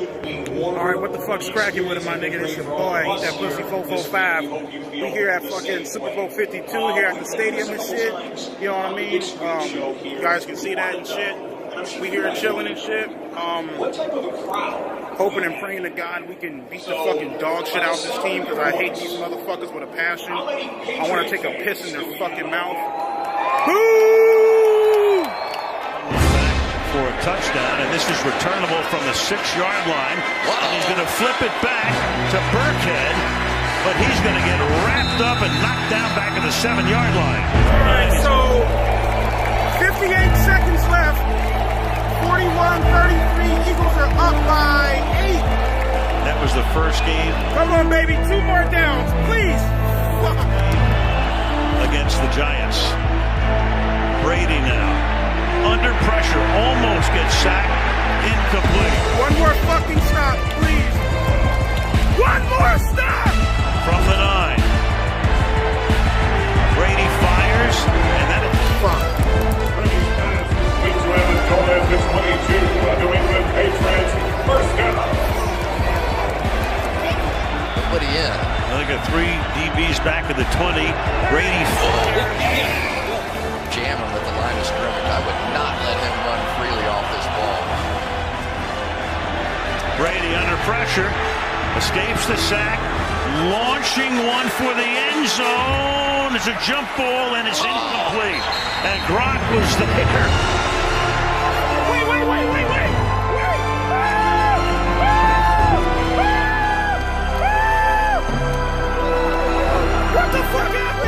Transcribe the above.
Alright, what the fuck's cracking with it, my nigga? This your boy, that pussy 445. We here at fucking Super Bowl 52 here at the stadium and shit. You know what I mean? Um, you guys can see that and shit. We here chilling and shit. Um, hoping and praying to God we can beat the fucking dog shit out of this team because I hate these motherfuckers with a passion. I want to take a piss in their fucking mouth. Boo! Returnable from the six-yard line. And he's going to flip it back to Burkhead, but he's going to get wrapped up and knocked down back at the seven-yard line. All right, so 58 seconds left. 41-33. Eagles are up by eight. That was the first game. Come on, baby. Two more downs, please. More fucking stop, please. One more stop! From the nine. Brady fires, and then it's fuck. Weeks Evans Gomez is 22. New England Patriots first down. Nobody in. I think a three DBs back at the 20. Brady fires. Oh, pressure. Escapes the sack. Launching one for the end zone. It's a jump ball and it's incomplete. And Gronk was there. Wait, wait, wait, wait, wait. What the fuck happened?